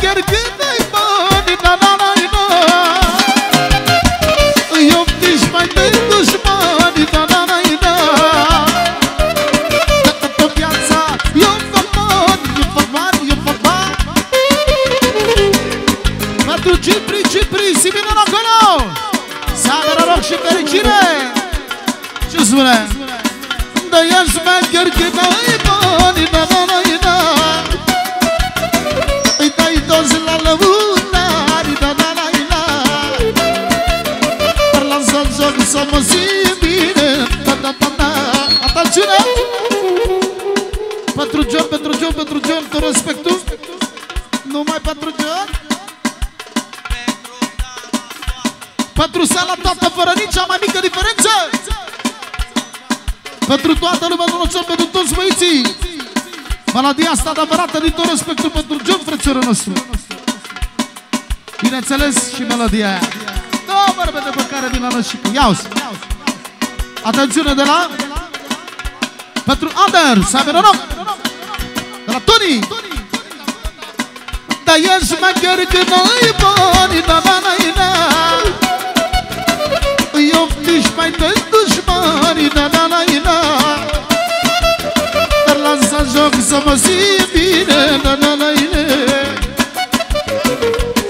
șmecher când ai bani Na, na, na, na Îi optiși mai dai dușmani Na, na, na, na Toată viața Eu fac bani, eu fac bani, eu fac bani Pentru Cipri, Cipri, Simenon acolo Să avem noroc și fericire Ce spune? Da ea șmecher când ai bani Na, na, na, Pentru sala toată fără nici mai mică diferență. Pentru toată lumea, Dumnezeu, pentru toți băieții. Maladia asta adevărată din tot respectul pentru John, frățiorul nostru. Bineînțeles și melodia aia. Două vorbe de mâncare din la nășică Iauzi Atențiune de la Pentru Ader, să avem noroc De la Tony Da ești mecher că n-ai bani mă simt bine na, na, na, na.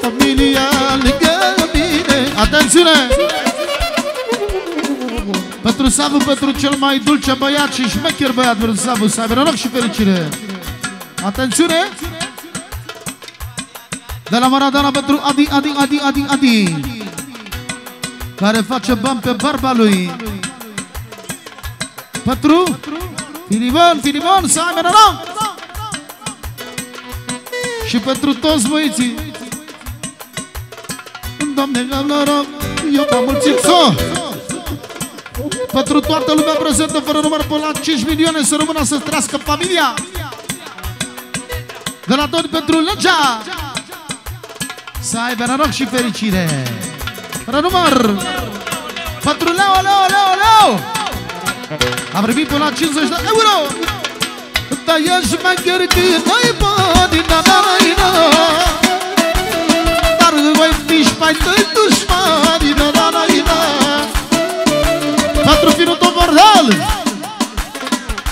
Familia lângă mine Atențiune! Pentru Savu, pentru cel mai dulce băiat și șmecher băiat Pentru Savu, să aibă noroc și fericire Atențiune! De la Maradona pentru Adi, Adi, Adi, Adi, Adi Care face bani pe barba lui Pentru Filimon, Filimon, să ai noroc! Și pentru toți băieții. Doamne, am noroc Eu am mulțit so! Pentru toată lumea prezentă Fără număr până la 5 milioane Să rămână să trăiască familia. De la tot pentru legea. Să aibă noroc și fericire. Fără număr. Pentru Leo, Leo, Leo, Leo am primit până la 50 de euro Dar ești șmecher când ai bani Na, na, na, na Dar voi fiși mai tăi dușmani Na, na, na, na Pentru finul tău bordel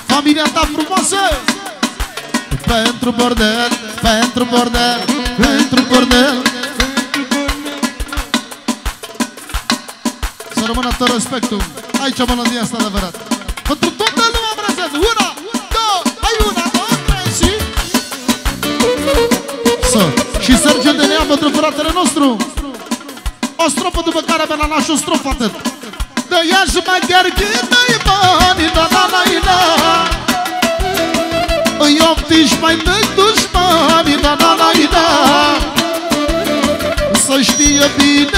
Familia ta frumoasă. Pentru bordel Pentru bordel Pentru bordel. Să rămână tot respectul. Aici melodia asta adevărat Pentru toată lumea prezentă Una, două, hai una, două, trei și Să. Și Sergiu de Nea pentru fratele nostru. O strofă după care avea la naș o strofă atât. Dă ea și mai chiar când ai bani Da, da, da, da Îi optiși mai dă dușmani Da, da, da, da Să știe bine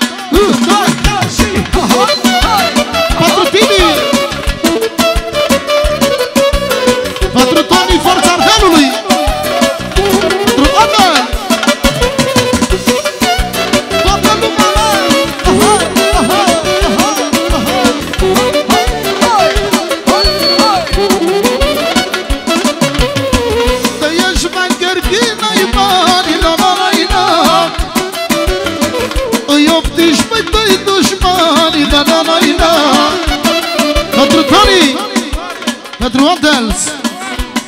1, 2, 3 și... Patru tine! Optiși pe tăi dușmani la maraina Pentru Tony Pentru Adels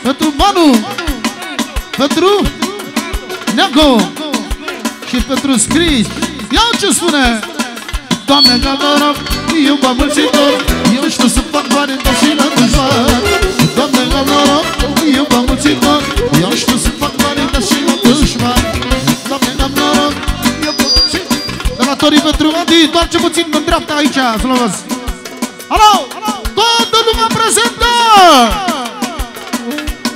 Pentru Manu Pentru Neago Și pentru Scris. Iau ce spune? Doamne, ca noroc, eu m-am mulțitor Eu știu să fac bani în mașină dușman Doamne, ca noroc, eu m-am mulțitor Adi, doar ce puțin în dreapta aici, să l văz Alo, toată lumea prezentă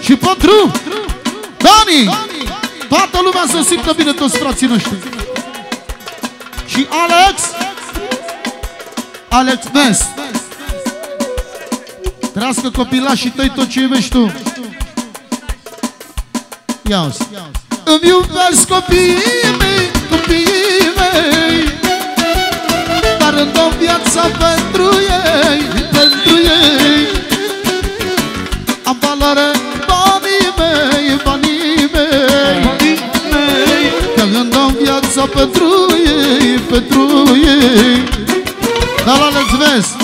Și pentru Dani! Toată lumea să simtă bine toți frații noștri. Și Alex! Alex Mes! Trească copilașii tăi tot ce iubești tu. Ia-ți! Îmi iubesc copiii viața pentru ei, pentru ei. Am valoare banii mei, banii mei. Că îmi dau viața pentru ei, pentru ei. Dar la vezi